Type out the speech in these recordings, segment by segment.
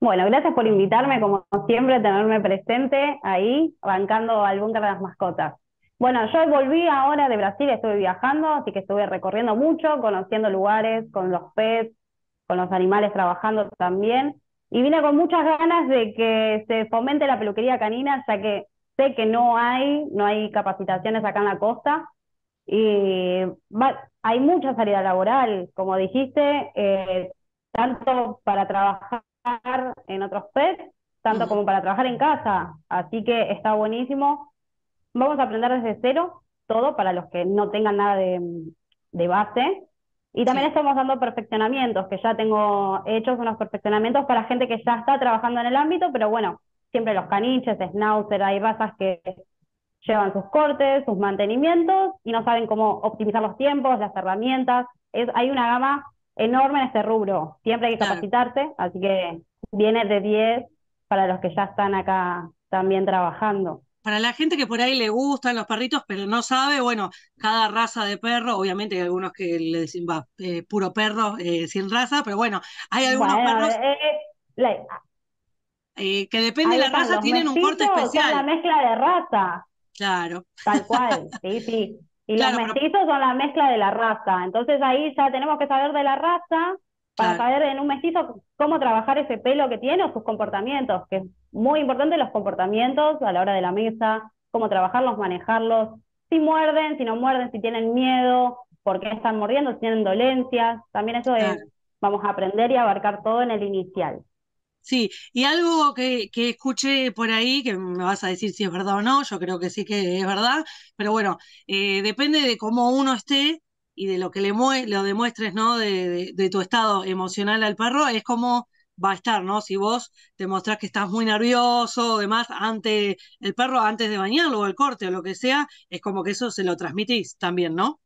Bueno, gracias por invitarme, como siempre, tenerme presente ahí, bancando al búnker de las mascotas. Bueno, yo volví ahora de Brasil, estuve viajando, así que estuve recorriendo mucho, conociendo lugares, con los pets, con los animales trabajando también, y vine con muchas ganas de que se fomente la peluquería canina, ya que sé que no hay, no hay capacitaciones acá en la costa, y hay mucha salida laboral, como dijiste, eh, tanto para trabajar en otros pets, tanto como para trabajar en casa. Así que está buenísimo. Vamos a aprender desde cero todo para los que no tengan nada de, base. Y también estamos dando perfeccionamientos, que ya tengo hechos unos perfeccionamientos para gente que ya está trabajando en el ámbito, pero bueno, siempre los caniches, schnauzer, hay razas que llevan sus cortes, sus mantenimientos y no saben cómo optimizar los tiempos, las herramientas. Es, hay una gama enorme en este rubro. Siempre hay que capacitarse, así que viene de 10 para los que ya están acá también trabajando. Para la gente que por ahí le gustan los perritos, pero no sabe, bueno, cada raza de perro, obviamente hay algunos que le dicen, va, eh, puro perro, eh, sin raza, pero bueno, hay algunos perros eh, que depende de la raza, tienen un corte especial. la mezcla de raza. Claro. Tal cual, sí, sí. Y los mestizos son la mezcla de la raza. Entonces ahí ya tenemos que saber de la raza para saber en un mestizo cómo trabajar ese pelo que tiene o sus comportamientos, que es muy importante los comportamientos a la hora de la mesa, cómo trabajarlos, manejarlos, si muerden, si no muerden, si tienen miedo, por qué están mordiendo, si tienen dolencias. También eso es, vamos a aprender y abarcar todo en el inicial. Sí, y algo que, que, escuché por ahí, que me vas a decir si es verdad o no, yo creo que sí que es verdad, pero bueno, eh, depende de cómo uno esté y de lo que le lo demuestres, ¿no? De, de, tu estado emocional al perro, es como va a estar, ¿no? Si vos te mostrás que estás muy nervioso o demás ante el perro, antes de bañarlo o el corte o lo que sea, es como que eso se lo transmitís también, ¿no?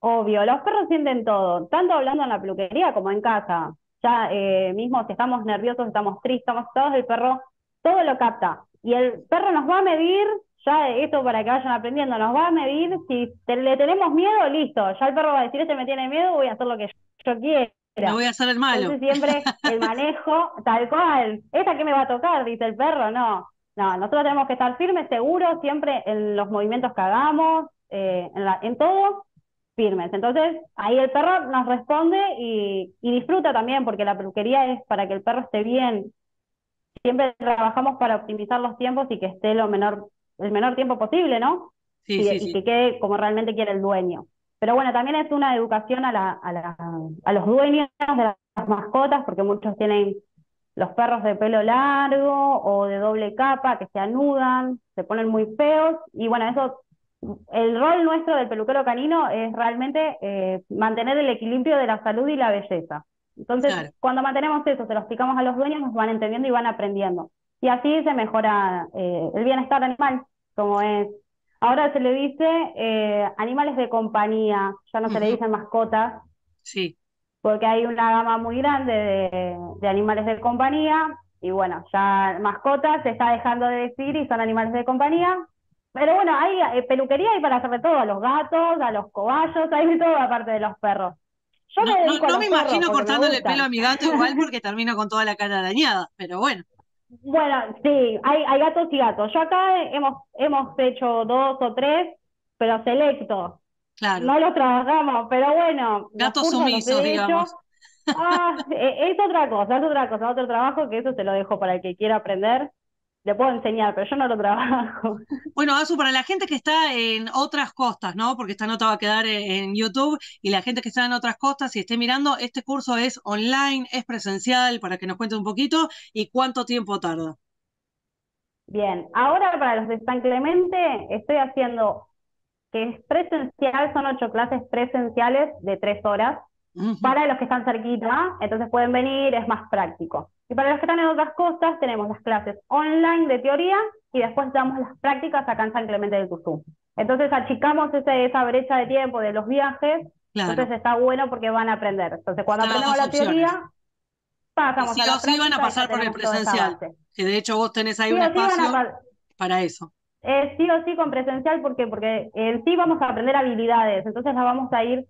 Obvio, los perros sienten todo, tanto hablando en la peluquería como en casa ya eh, mismo si estamos nerviosos, estamos tristes, estamos todos, el perro todo lo capta. Y el perro nos va a medir, ya esto para que vayan aprendiendo, nos va a medir, si le tenemos miedo, listo, ya el perro va a decir, este me tiene miedo, voy a hacer lo que yo, quiera. No voy a hacer el malo. Entonces siempre el manejo, tal cual, ¿esta que me va a tocar? Dice el perro, no. No, nosotros tenemos que estar firmes, seguros, siempre en los movimientos que hagamos, eh, en, la, en todo, firmes. Entonces, ahí el perro nos responde y, disfruta también, porque la peluquería es para que el perro esté bien. Siempre trabajamos para optimizar los tiempos y que esté lo menor, el menor tiempo posible, ¿no? Sí, y, sí, que quede como realmente quiere el dueño. Pero bueno, también es una educación a, la, a, la, a los dueños de las mascotas, porque muchos tienen los perros de pelo largo o de doble capa que se anudan, se ponen muy feos, y bueno, eso el rol nuestro del peluquero canino es realmente eh, mantener el equilibrio de la salud y la belleza. Entonces, cuando mantenemos eso, se lo explicamos a los dueños, nos van entendiendo y van aprendiendo. Y así se mejora eh, el bienestar animal, como es. Ahora se le dice eh, animales de compañía, ya no se le dicen mascotas. Sí. Porque hay una gama muy grande de, de animales de compañía. Y bueno, ya mascotas se está dejando de decir y son animales de compañía, pero bueno, hay eh, peluquería hay para hacer de todo, a los gatos, a los cobayos, hay de todo aparte de los perros. Yo no, me, no, me imagino cortándole el pelo a mi gato igual porque termino con toda la cara dañada, pero bueno. Bueno, sí, hay, hay gatos y gatos. Yo acá hemos, hemos hecho dos o tres, pero selectos. Claro. No los trabajamos, pero bueno. Gatos sumisos, digamos. Ah, es otra cosa, es otra cosa, otro trabajo que eso se lo dejo para el que quiera aprender le puedo enseñar, pero yo no lo trabajo. Bueno, Azu, para la gente que está en otras costas, ¿no? Porque esta nota va a quedar en YouTube y la gente que está en otras costas y esté mirando, este curso es online, es presencial, para que nos cuente un poquito y cuánto tiempo tarda. Bien, ahora para los de San Clemente estoy haciendo que es presencial, son ocho clases presenciales de tres horas. Para los que están cerquita, entonces pueden venir, es más práctico. Y para los que están en otras costas, tenemos las clases online de teoría y después damos las prácticas acá en San Clemente del Tuzú. Entonces achicamos ese, esa brecha de tiempo de los viajes, entonces está bueno porque van a aprender. Entonces cuando aprendemos la teoría, pasamos a la sí van a pasar por el presencial, que de hecho vos tenés ahí un espacio para eso. Eh, sí o sí con presencial, ¿por qué? Porque en sí vamos a aprender habilidades, entonces las vamos a ir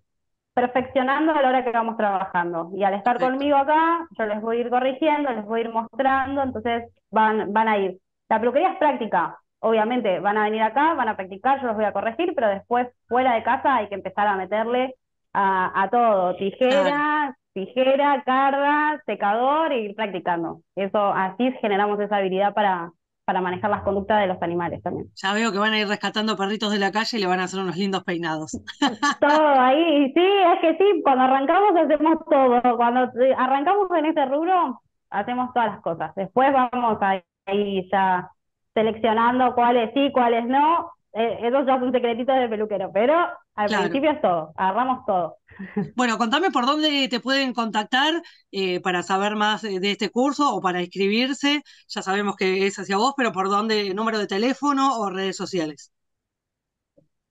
perfeccionando a la hora que vamos trabajando. Y al estar conmigo acá, yo les voy a ir corrigiendo, les voy a ir mostrando, entonces van, van a ir. La peluquería es práctica, obviamente van a venir acá, van a practicar, yo los voy a corregir, pero después fuera de casa hay que empezar a meterle a, todo, tijera, tijera, carga, secador y ir practicando. Eso, así generamos esa habilidad para, para manejar las conductas de los animales también. Ya veo que van a ir rescatando perritos de la calle y le van a hacer unos lindos peinados. todo ahí, sí, es que sí, cuando arrancamos hacemos todo, cuando arrancamos en ese rubro hacemos todas las cosas, después vamos ahí ya seleccionando cuáles sí, cuáles no, eh, eso ya es un secretito de peluquero, pero al principio es todo, agarramos todo. Bueno, contame por dónde te pueden contactar eh, para saber más de este curso o para inscribirse. Ya sabemos que es hacia vos, pero por dónde, número de teléfono o redes sociales.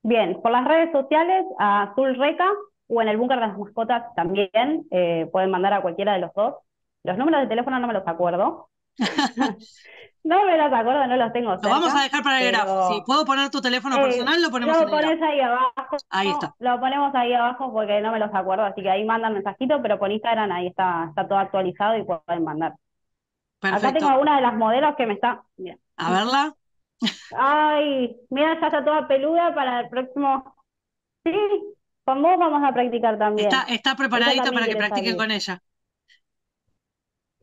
Bien, por las redes sociales, a Azul Reca o en el búnker de las mascotas también, eh, pueden mandar a cualquiera de los dos. Los números de teléfono no me los acuerdo. No me los acuerdo, no los tengo. Cerca, lo vamos a dejar para el grafo. Si puedo poner tu teléfono eh, personal, lo ponemos lo pones ahí abajo. Ahí está. Lo ponemos ahí abajo porque no me los acuerdo, así que ahí mandan mensajito, pero por Instagram ahí está, está todo actualizado y pueden mandar. Perfecto. Acá tengo una de las modelos que me está. A verla. Ay, mira, ya está toda peluda para el próximo. Sí, con vos vamos a practicar también. Está, está preparadita para que practiquen con ella.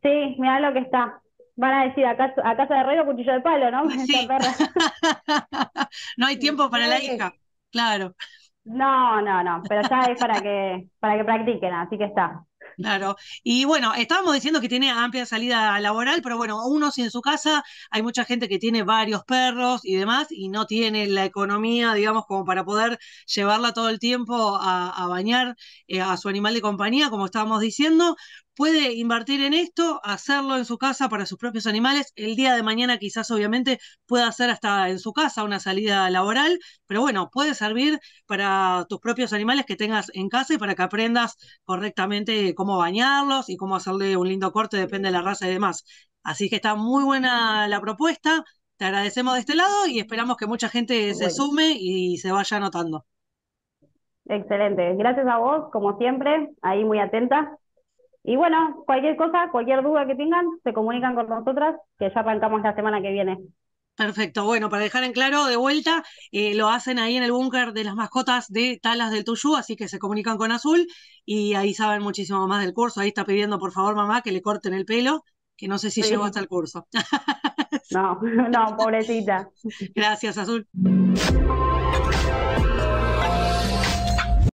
Sí, mira lo que está van a decir a casa, a casa de herrero cuchillo de palo, ¿no? no hay tiempo para la hija, claro. No, no, no, pero ya es para que, para que practiquen, así que está. Claro, y bueno, estábamos diciendo que tiene amplia salida laboral, pero bueno, uno si en su casa hay mucha gente que tiene varios perros y demás y no tiene la economía, digamos, como para poder llevarla todo el tiempo a, bañar eh, a su animal de compañía, como estábamos diciendo puede invertir en esto, hacerlo en su casa para sus propios animales. El día de mañana quizás obviamente pueda hacer hasta en su casa una salida laboral, pero bueno, puede servir para tus propios animales que tengas en casa y para que aprendas correctamente cómo bañarlos y cómo hacerle un lindo corte, depende de la raza y demás. Así que está muy buena la propuesta. Te agradecemos de este lado y esperamos que mucha gente se sume y se vaya anotando. Excelente. Gracias a vos, como siempre, ahí muy atenta. Y bueno, cualquier cosa, cualquier duda que tengan, se comunican con nosotras, que ya arrancamos la semana que viene. Perfecto, bueno, para dejar en claro, de vuelta, eh, lo hacen ahí en el búnker de las mascotas de Talas del Tuyú, así que se comunican con Azul y ahí saben muchísimo más del curso. Ahí está pidiendo, por favor, mamá, que le corten el pelo, que no sé si llegó hasta el curso. no, no, pobrecita. Gracias, Azul.